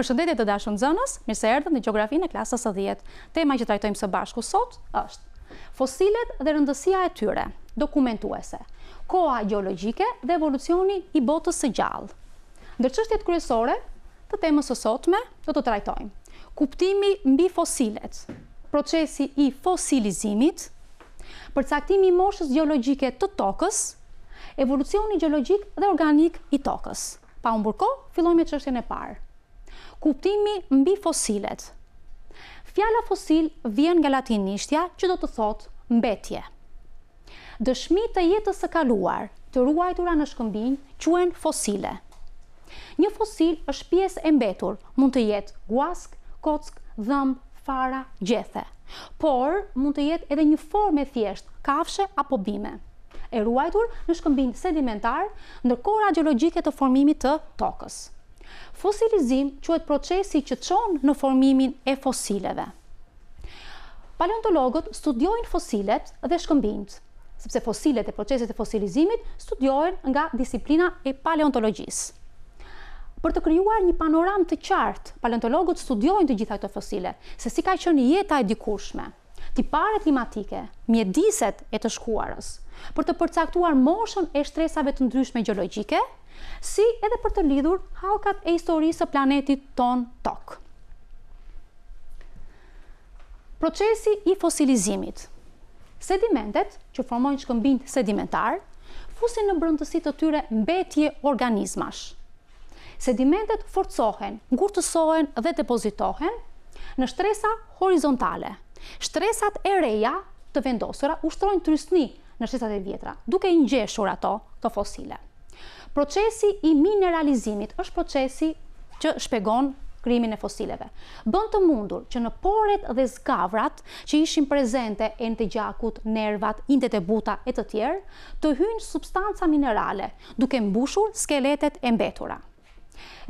Përshëndetje të dashur nxënës, mirë se erdhët në Gjeografinë e klasës së dhjetë. Tema që trajtojmë së bashku sot është, Fosilet dhe rëndësia e tyre dokumentuese, koha gjeologjike dhe evolucioni i botës së gjallë. Ndër çështjet kryesore të temës së sotme do të trajtojmë, Kuptimi mbi fosilet, procesi i fosilizimit, Përcaktimi i moshës gjeologjike të Tokës, Evolucioni gjeologjik dhe organik i Tokës. Pa humbur kohë, fillojmë me çështjen e parë. Kuptimi mbi fosilet. Fjala fosil vjen nga latinishtja që do të thotë mbetje. Dëshmi të jetës së kaluar, të ruajtura në shkëmbinj, quhen fosile. Një fosil është pjesë e mbetur, mund të jetë guaskë, kockë, dhëmbë, fara, gjethe. Por, mund të jetë edhe një formë e thjeshtë kafshe apo bime. e ruajtur në shkëmbinj sedimentar ndër kohëra gjeologjike të formimit të tokës. Fosilizim quhet procesi që çon në formimin e fosileve. Paleontologët studiojnë fosilet dhe shkëmbinjtë, sepse fosilet e proceset e fosilizimit studiohen nga disiplina e paleontologjisë. Për të krijuar një panoramë të qartë, paleontologët studiojnë të gjitha këto fosile, se si ka qenë jeta e dikurshme. tiparet klimatike, mjediset e të shkuarës, për të përcaktuar moshën e shtresave të ndryshme gjeologjike, si edhe për të lidhur hallkat e historisë së planetit tonë Tokë. Procesi i fosilizimit. Sedimentet, që formojnë shkëmbinjtë sedimentarë, fusin në brendësi të tyre mbetje organizmash. Sedimentet forcohen, ngurtësohen dhe depozitohen në shtresa horizontale. Shtresat e reja të vendosura ushtrojnë trysni në shtresat e vjetra, duke i ngjeshur ato, këto fosile. Procesi i mineralizimit është procesi që shpegon krijimin e fosileve. Bën të mundur që në poret dhe zgavrat që ishin prezente enët e gjakut, nervat, indet e buta e të tjerë, të hyjnë substanca minerale, duke mbushur skeletet e mbetura.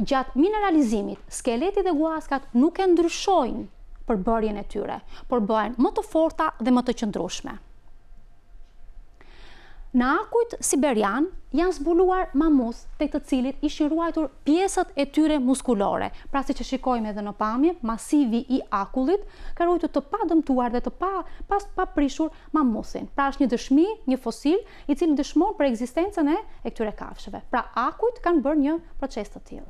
Gjatë mineralizimit, skeleti dhe guaskat nuk e ndryshojnë përbërjen e tyre, por bëhen më të forta dhe më të qëndrueshme. Në akujt siberianë janë zbuluar mamuth tek të cilit ishin ruajtur pjesët e tyre muskulore, pra siç e shikojmë edhe në pamje, masivi i akullit ka ruajtur të padëmtuar dhe të paprishur mamuthin. Pra është një dëshmi, një fosil i cili dëshmon për ekzistencën e këtyre kafshëve. Pra, akujt kanë bërë një proces të tillë.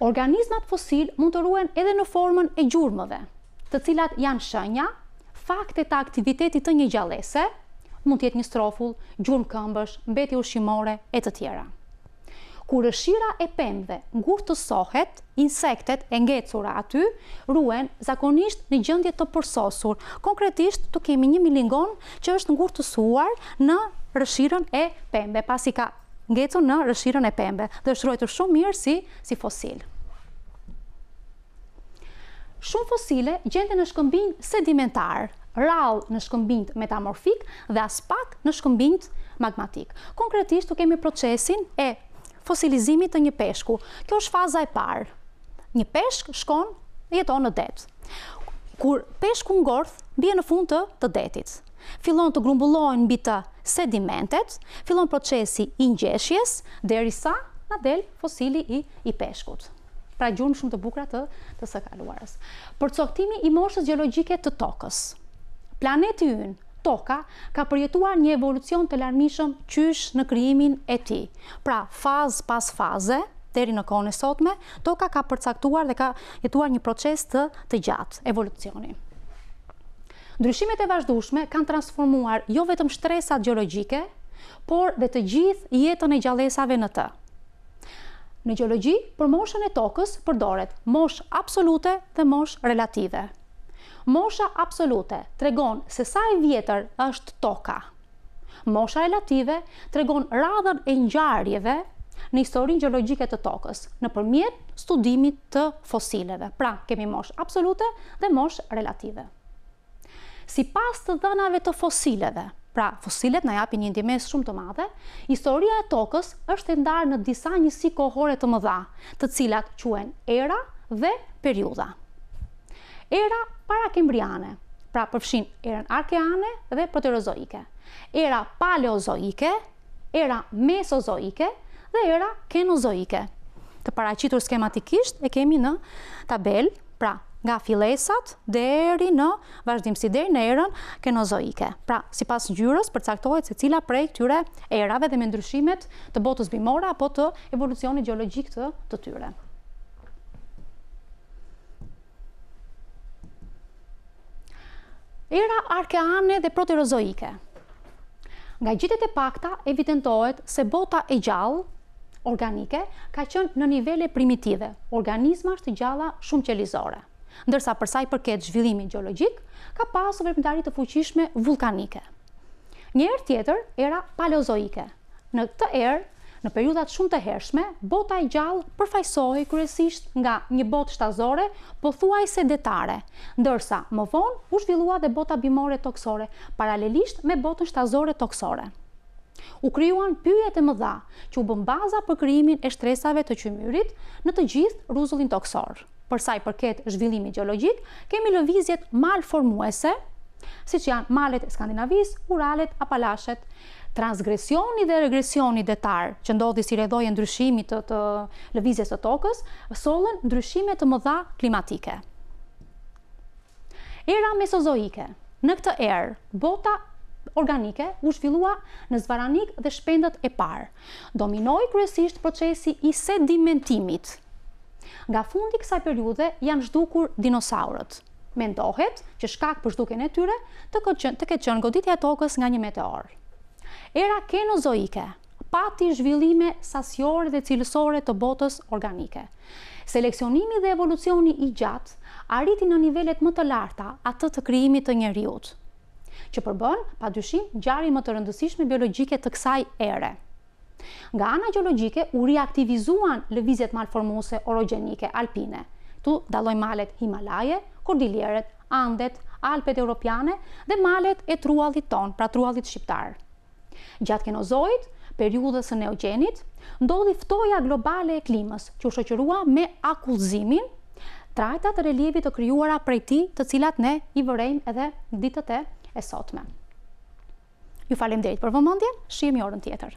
Organizmat fosilë mund të ruhen edhe në formën e gjurmëve, të cilat janë shenja, fakte të aktivitetit të një gjallese, mund të jetë një strofull, gjurmë këmbësh, mbetje ushqimore, e të tjera. Kur rëshira e pemëve ngurtësohet, insektet e ngecura aty ruhen zakonisht në gjendje të përsosur. Konkretisht, këtu kemi një milingon që është ngurtësuar në rëshirën e pemëve, pasi ka ngecur në rëshirën e pemëve dhe është ruajtur shumë mirë si fosil. Shumë fosile gjenden në shkëmbinj sedimentarë, rrallë në shkëmbinjtë metamorfikë dhe aspak në shkëmbinjtë magmatikë. Konkretisht këtu kemi procesin e fosilizimit të një peshku. Kjo është faza e parë. Një peshk shkon dhe jeton në det. Kur peshku ngordh, bie në fund të të detit. Fillon të grumbullohen mbi të sedimentet, fillon procesi i ngjeshjes derisa na del fosili i i peshkut. Pra gjurmë shumë të bukura të të së kaluarës. Përcoktimi i moshës gjeologjike të Tokës. Planeti ynë, Toka, ka përjetuar një evolucion të larmishëm qysh në krijimin e tij. Pra, fazë pas faze, deri në kohën e sotme, Toka ka përcaktuar dhe ka jetuar një proces të të gjatë evolucioni. Ndryshimet e vazhdueshme kanë transformuar jo vetëm shtresat gjeologjike, por dhe të gjithë jetën e gjallesave në të. Në gjeologji, për moshën e Tokës përdoret moshë absolute dhe moshë relative. Mosha absolute tregon se sa e vjetër është Toka. Mosha relative tregon radhën e ngjarjeve në historinë gjeologjike të Tokës, nëpërmjet studimit të fosileve. Pra, kemi moshë absolute dhe moshë relative. Sipas të dhënave të fosileve, pra fosilet na japin një ndihmesë shumë të madhe, historia e Tokës është e ndarë në disa njësi kohore të mëdha, të cilat quhen era dhe periudha. Era parakembriane, pra përfshin erën arkeane dhe proterozoike. Era paleozoike, era mesozoike dhe era kenozoike. Të paraqitur skematikisht e kemi në tabelë, pra nga fillesat deri në vazhdimësi, deri në erën kenozoike. Pra, sipas ngjyrës përcaktohet secila prej këtyre erave dhe me ndryshimet të botës bimore apo të evolucionit gjeologjik të të tyre. Era arkeane dhe proterozoike. Nga gjetjet e pakta evidentohet se bota e gjallë, organike, ka qenë në nivele primitive, organizmash të gjalla shumëqelizore, ndërsa për sa i përket zhvillimit gjeologjik, ka pasur veprimtari të fuqishme vullkanike. Një erë tjetër, era paleozoike, Në këtë erë, në periudhat shumë të hershme, bota e gjallë përfaqësohej kryesisht nga një botë shtazore pothuajse detare, ndërsa më vonë u zhvillua dhe bota bimore tokësore paralelisht me botën shtazore tokësore. U krijuan pyjet e mëdha, që u bënë baza për krijimin e shtresave të qymyrit në të gjithë rruzullin tokësor. për sa i përket zhvillimit gjeologjik, kemi lëvizjet malformuese, siç janë malet e Skandinavisë, Uralet, Apalashet. Transgresioni dhe regresioni detar, që ndodhi si rrjedhojë e ndryshimit të lëvizjes të Tokës, sollën ndryshime të mëdha klimatike. Era Mesozoike Në këtë erë, bota organike u zhvillua në zvaranikë dhe shpendët e parë, Dominoi kryesisht procesi i sedimentimit. Nga fundi i kësaj periudhe janë zhdukur dinosaurët. Mendohet që shkak për zhdukjen e tyre të ketë qenë goditja e Tokës nga një meteor. Era kenozoike pati zhvillime sasiore dhe cilësore të botës organike. Seleksionimi dhe evolucioni i gjatë arriti në nivelet më të larta atë të krijimit të njeriut. që përbën, padyshim, ngjarjen më të rëndësishme biologjike të kësaj ere. Nga ana gjeologjike u riaktivizuan lëvizjet malformuese orogjenike alpine, këtu dallojnë malet Himalaje, Kordilierët, Andet, Alpet Europiane dhe malet e truallit tonë, pra truallit shqiptar. Gjatë Kenozoit, periudhës së Neogjenit, ndodhi ftohja globale e klimës, që u shoqërua me akullëzimin, trajta të relievit të krijuara prej tij të cilat ne i vërejmë edhe ditët e e sotme. Ju faleminderit për vëmendjen, shihemi orën tjetër.